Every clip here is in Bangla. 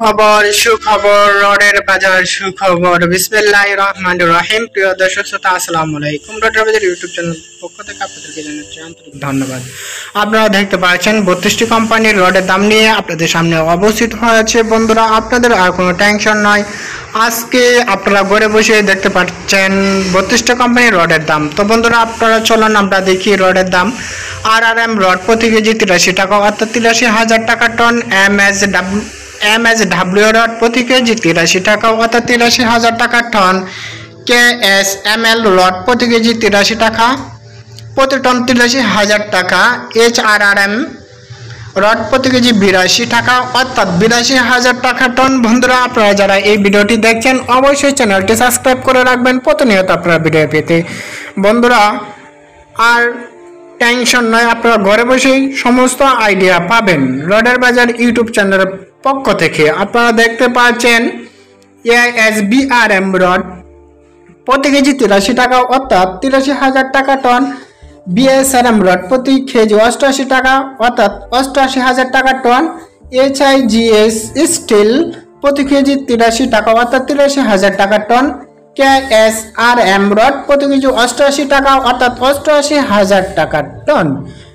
খবর, সুখবর, রডের বাজার, সুখবর। বিসমিল্লাহ রহমান রহিম। প্রিয় দর্শক শ্রোতা, আসসালামু আলাইকুম। রডের বাজার ইউটিউব চ্যানেল পক্ষ থেকে আপনাদেরকে জানাচ্ছি আন্তরিক ধন্যবাদ। আপনারা দেখতে পাচ্ছেন, বত্রিশটি কোম্পানির রডের দাম নিয়ে আপনাদের সামনে অবস্থিত হয়েছে। বন্ধুরা, আপনাদের আর কোনো টেনশন নয়। আজকে আপনারা ঘরে বসে দেখতে পাচ্ছেন, বত্রিশটা কোম্পানির রডের দাম। তো বন্ধুরা, আপনারা চলুন, আমরা দেখি রডের দাম। আর আর এম রড প্রতি কেজি তিরাশি টাকা, অর্থাৎ তিরাশি হাজার টাকা ton M S W M S W rod প্রতি কেজি তিরাশি টাকা অর্থাৎ তিরাশি হাজার টাকা ton. K S M L rod প্রতি কেজি তিরাশি টাকা। প্রতি টন তিরাশি হাজার টাকা। H R R M rod প্রতি কেজি বিরাশি টাকা। অর্থাৎ বিরাশি হাজার টাকা টন। বন্ধুরা, আপনারা যারা এই ভিডিওটি দেখছেন, অবশ্যই চ্যানেলটি সাবস্ক্রাইব করে রাখবেন। প্রতিনিয়ত আপনারা ভিডিও পেতে। বন্ধুরা, আর টেনশন নয়, আপনারা ঘরে বসেই সমস্ত আইডিয়া পাবেন। রডের বাজার ইউটিউব চ্যানেলের পক্ষ থেকে আপনারা দেখতে পাচ্ছেন S B R M rod. প্রতি কেজি তিরাশি টাকা, অর্থাৎ তিরাশি হাজার টাকা টন। বিএসআরএম রড প্রতি কেজি অষ্টআশি টাকা, অর্থাৎ অষ্টআশি হাজার টাকা টন। এইচআইজিএস স্টিল প্রতি কেজি তিরাশি টাকা, অর্থাৎ তিরাশি হাজার টাকা ton. K S R M rod প্রতি কেজি অষ্টআশি টাকা, অর্থাৎ অষ্টআশি হাজার টাকা টন।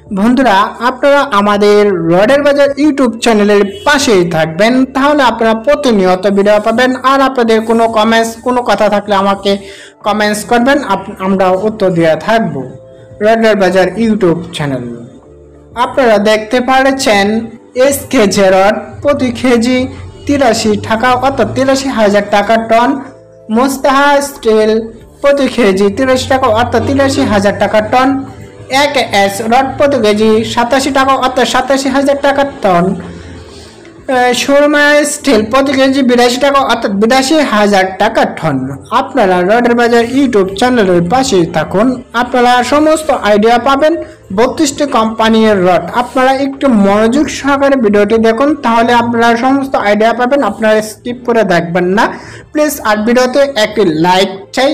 বন্ধুরা, আপনারা আমাদের রডের বাজার ইউটিউব চ্যানেলের পাশেই থাকবেন, তাহলে আপনারা প্রতিনিয়ত ভিডিও পাবেন। আর আপনাদের কোনো কমেন্টস কোনো কথা থাকলে আমাকে কমেন্টস করবেন আমরা উত্তর দিয়ে থাকব। রডের বাজার ইউটিউব চ্যানেল। আপনারা দেখতে পাচ্ছেন এস কেজি রড প্রতি কেজি তিরাশি টাকা, অর্থাৎ তিরাশি হাজার টাকা টন। মোস্তাহা স্টিল প্রতি কেজি তিরাশি টাকা, অর্থাৎ তিরাশি হাজার টাকা টন। এক এস রড প্রতি কেজি সাতাশি টাকা অর্থাৎ সাতাশি হাজার টাকার টন। সুরমা স্টিল প্রতি কেজি বিরাশি টাকা অর্থাৎ বিরাশি হাজার টাকা টন। আপনারা রডের বাজার ইউটিউব চ্যানেলের পাশে থাকুন। আপনারা সমস্ত আইডিয়া পাবেন বত্রিশটি কোম্পানির রড। আপনারা একটু মনোযোগ সহকারে ভিডিওটি দেখুন, তাহলে আপনারা সমস্ত আইডিয়া পাবেন। আপনারা স্কিপ করে দেখবেন না। প্লিজ, আর ভিডিওতে একটি লাইক চাই।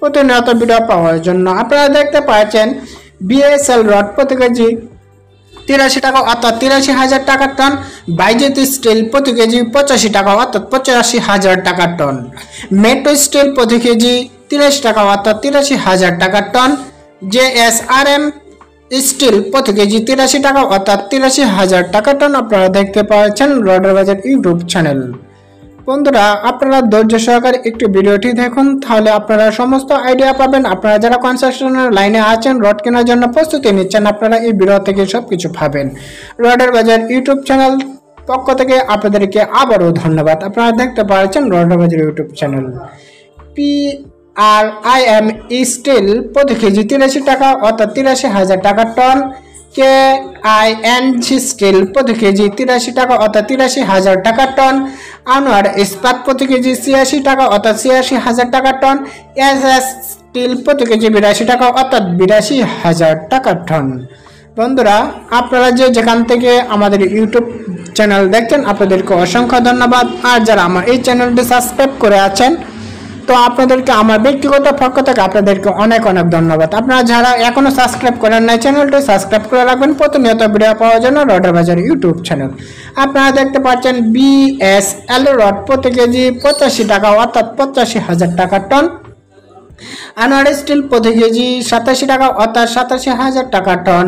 প্রতিনিয়ত ভিডিও পাওয়ার জন্য। আপনারা দেখতে পাচ্ছেন বিএসএল রড প্রতি কেজি, তিরাশি টাকা অর্থাৎ তিরাশি হাজার টাকা টন, বাইজেত স্টিল প্রতি কেজি পঁচাশি টাকা অর্থাৎ পঁচাশি হাজার টাকা টন। মেট্রো স্টিল প্রতি কেজি তিরাশি টাকা অর্থাৎ তিরাশি হাজার টাকা ton. J S R M steel প্রতি কেজি তিরাশি টাকা অর্থাৎ তিরাশি হাজার টাকা টন। আপনারা দেখতে পাচ্ছেন রডার বাজার ইউটিউব চ্যানেল। বন্ধুরা, আপনারা ধৈর্য সহকারে একটু ভিডিওটি দেখুন, তাহলে আপনারা সমস্ত আইডিয়া পাবেন। আপনারা যারা কনস্ট্রাকশনের লাইনে আছেন, রড কেনার জন্য প্রস্তুতি নিচ্ছেন, আপনারা এই ভিডিও থেকে সব কিছু পাবেন। রডের বাজার ইউটিউব চ্যানেল পক্ষ থেকে আপনাদেরকে আবারও ধন্যবাদ। আপনারা দেখতে পাচ্ছেন রডের বাজার YouTube channel. P R I M steel প্রতি কেজি তিরাশি টাকা অর্থাৎ তিরাশি হাজার টাকা ton K I N G steel প্রতি কেজি তিরাশি টাকা অর্থাৎ তিরাশি হাজার টাকা টন। আনোয়ার ইস্পাত প্রতি কেজি ছিয়াশি টাকা অর্থাৎ ছিয়াশি হাজার টাকা টন। এস এস স্টিল প্রতি কেজি বিরাশি টাকা অর্থাৎ বিরাশি হাজার টাকা টন। বন্ধুরা, আপনারা যে যেখান থেকে আমাদের ইউটিউব চ্যানেল দেখছেন, আপনাদেরকে অসংখ্য ধন্যবাদ। আর যারা আমার এই চ্যানেলটি সাবস্ক্রাইব করে আছেন তো আপনাদেরকে, আমার ব্যক্তিগত পক্ষ থেকে আপনাদেরকে অনেক অনেক ধন্যবাদ। আপনারা যারা এখনও সাবস্ক্রাইব করেন নাই চ্যানেলটি সাবস্ক্রাইব করে রাখবেন। প্রতিনিয়ত ভিডিও পাওয়ার জন্য রডের বাজার ইউটিউব চ্যানেল আপনারা দেখতে পাচ্ছেন বিএস এল রড প্রতি কেজি পঁচাশি টাকা, অর্থাৎ পঁচাশি হাজার টাকা টন। আনোয়ার স্টিল প্রতি কেজি সাতাশি টাকা, অর্থাৎ সাতাশি হাজার টাকা ton.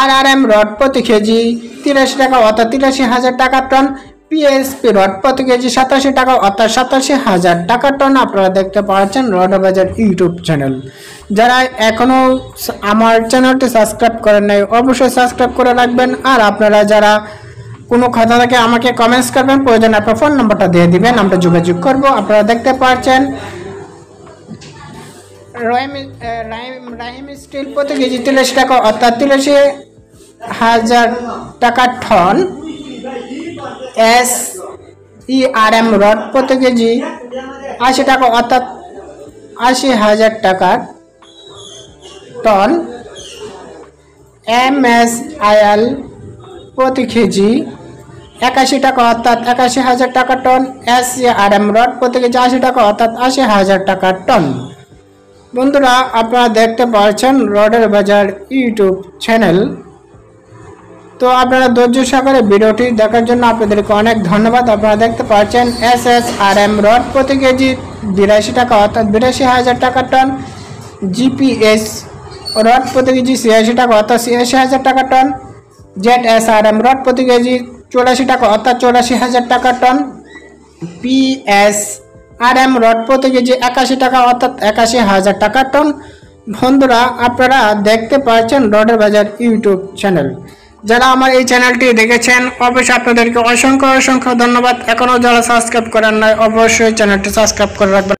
R R M rod প্রতি কেজি তিরাশি টাকা, অর্থাৎ তিরাশি হাজার টাকা টন। পিএসপি রড প্রতি কেজি সাতাশি টাকা অর্থাৎ সাতাশি হাজার টাকা টন আপনারা দেখতে পাচ্ছেন রড বাজার ইউটিউব চ্যানেল। যারা এখনও আমার চ্যানেলটি সাবস্ক্রাইব করেন নাই, অবশ্যই সাবস্ক্রাইব করে রাখবেন। আর আপনারা যারা কোনো কথা থেকে আমাকে কমেন্টস করবেন, প্রয়োজন আপনার ফোন নাম্বারটা দিয়ে দিবেন, আমরা যোগাযোগ করব। আপনারা দেখতে পাচ্ছেন রাহিম স্টিল প্রতি কেজি তিরাশি টাকা অর্থাৎ তিরাশি হাজার টাকা ton. S E R M rod প্রতি কেজি? আশি টাকা, অর্থাৎ আশি হাজার টাকা টন এম এস আইএল প্রতি কেজি। একাশি টাকা, অর্থাৎ একাশি হাজার টাকা ton. S R M rod প্রতি কেজি, আশি টাকা, অর্থাৎ আশি হাজার টাকা টন। বন্ধুরা, আপনারা দেখতে পাচ্ছেন রডের বাজার ইউটিউব চ্যানেল। তো আপনারা ধৈর্য সহকারে ভিডিওটি দেখার জন্য আপনাদেরকে অনেক ধন্যবাদ। আপনারা দেখতে পাচ্ছেন S S R M rod প্রতি কেজি বিরাশি টাকা, অর্থাৎ বিরাশি হাজার টাকা টন। জিপিএস রড প্রতি কেজি ছিয়াশি টাকা, অর্থাৎ ছিয়াশি হাজার টাকা ton. Z S R M rod প্রতি কেজি চৌরাশি টাকা, অর্থাৎ চৌরাশি হাজার টাকা ton. PS R M rod প্রতি কেজি একাশি টাকা, অর্থাৎ একাশি হাজার টাকা টন। বন্ধুরা, আপনারা দেখতে পাচ্ছেন রডের বাজার ইউটিউব চ্যানেল। যারা আমার এই চ্যানেলটি দেখেছেন, অবশ্যই আপনাদেরকে অসংখ্য অসংখ্য ধন্যবাদ। এখনও যারা সাবস্ক্রাইব করেন নাই, অবশ্যই চ্যানেলটি সাবস্ক্রাইব করে রাখবেন।